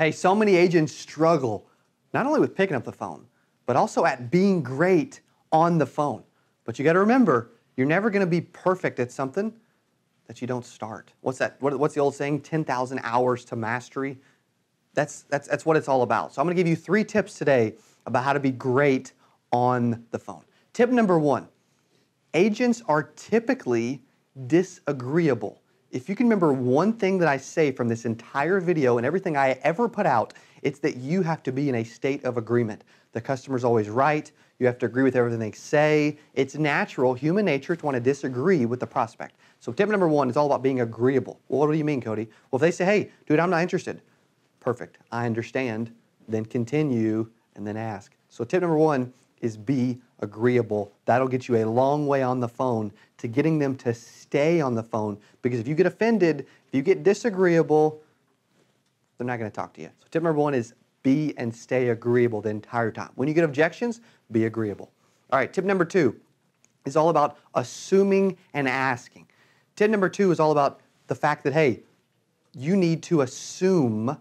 Hey, so many agents struggle not only with picking up the phone, but also at being great on the phone. But you got to remember, you're never going to be perfect at something that you don't start. What's that? what's the old saying? 10,000 hours to mastery. That's, that's, that's what it's all about. So I'm going to give you three tips today about how to be great on the phone. Tip number one agents are typically disagreeable. If you can remember one thing that I say from this entire video and everything I ever put out, it's that you have to be in a state of agreement. The customer's always right. You have to agree with everything they say. It's natural, human nature, to want to disagree with the prospect. So tip number one is all about being agreeable. Well, what do you mean, Cody? Well, if they say, hey, dude, I'm not interested. Perfect. I understand. Then continue and then ask. So tip number one is be agreeable. That'll get you a long way on the phone to getting them to stay on the phone because if you get offended, if you get disagreeable, they're not going to talk to you. So tip number one is be and stay agreeable the entire time. When you get objections, be agreeable. All right, tip number two is all about assuming and asking. Tip number two is all about the fact that, hey, you need to assume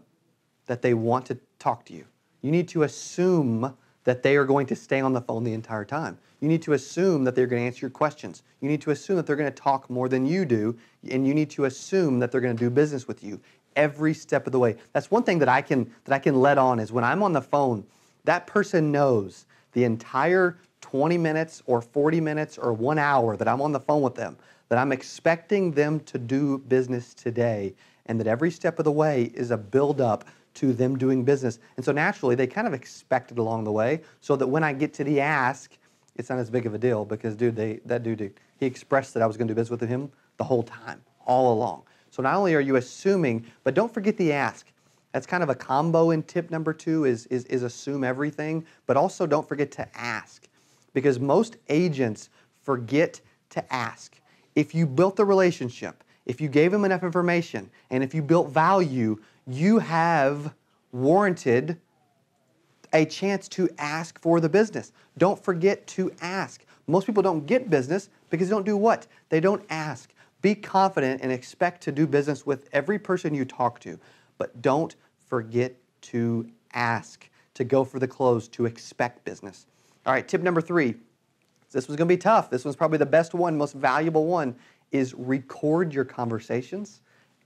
that they want to talk to you. You need to assume that they are going to stay on the phone the entire time. You need to assume that they're going to answer your questions. You need to assume that they're going to talk more than you do, and you need to assume that they're going to do business with you every step of the way. That's one thing that I can that I can let on is when I'm on the phone, that person knows the entire 20 minutes or 40 minutes or 1 hour that I'm on the phone with them that I'm expecting them to do business today and that every step of the way is a build up to them doing business. And so naturally, they kind of expect it along the way so that when I get to the ask, it's not as big of a deal because, dude, they, that dude, he expressed that I was going to do business with him the whole time, all along. So not only are you assuming, but don't forget the ask. That's kind of a combo in tip number two is, is, is assume everything, but also don't forget to ask because most agents forget to ask. If you built the relationship, if you gave them enough information, and if you built value, you have warranted a chance to ask for the business. Don't forget to ask. Most people don't get business because they don't do what? They don't ask. Be confident and expect to do business with every person you talk to, but don't forget to ask, to go for the close, to expect business. All right, tip number three. This was going to be tough. This one's probably the best one, most valuable one, is record your conversations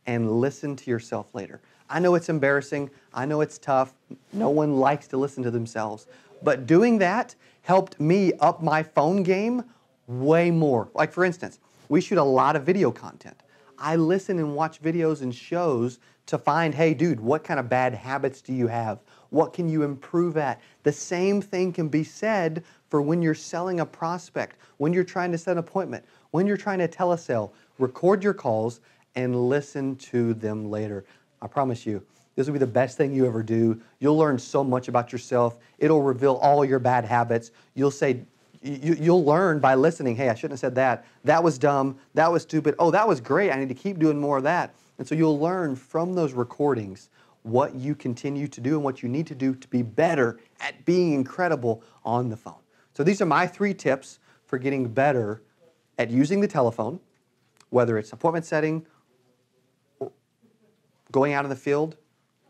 and listen to yourself later. I know it's embarrassing. I know it's tough. No one likes to listen to themselves. But doing that helped me up my phone game way more. Like, for instance, we shoot a lot of video content. I listen and watch videos and shows to find, hey, dude, what kind of bad habits do you have? What can you improve at? The same thing can be said for when you're selling a prospect, when you're trying to set an appointment, when you're trying to telesale. Record your calls and listen to them later. I promise you, this will be the best thing you ever do. You'll learn so much about yourself. It'll reveal all your bad habits. You'll say, you, will learn by listening. Hey, I shouldn't have said that. That was dumb. That was stupid. Oh, that was great. I need to keep doing more of that. And so you'll learn from those recordings what you continue to do and what you need to do to be better at being incredible on the phone. So these are my three tips for getting better at using the telephone, whether it's appointment setting, going out in the field,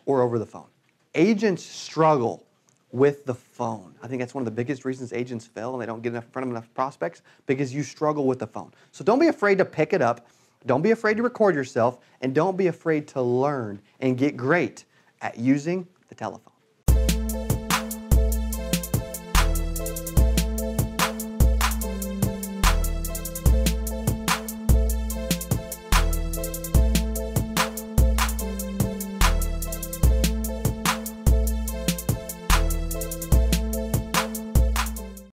or over the phone. Agents struggle with the phone. I think that's one of the biggest reasons agents fail and they don't get enough in front of enough prospects because you struggle with the phone. So don't be afraid to pick it up. Don't be afraid to record yourself and don't be afraid to learn and get great at using the telephone.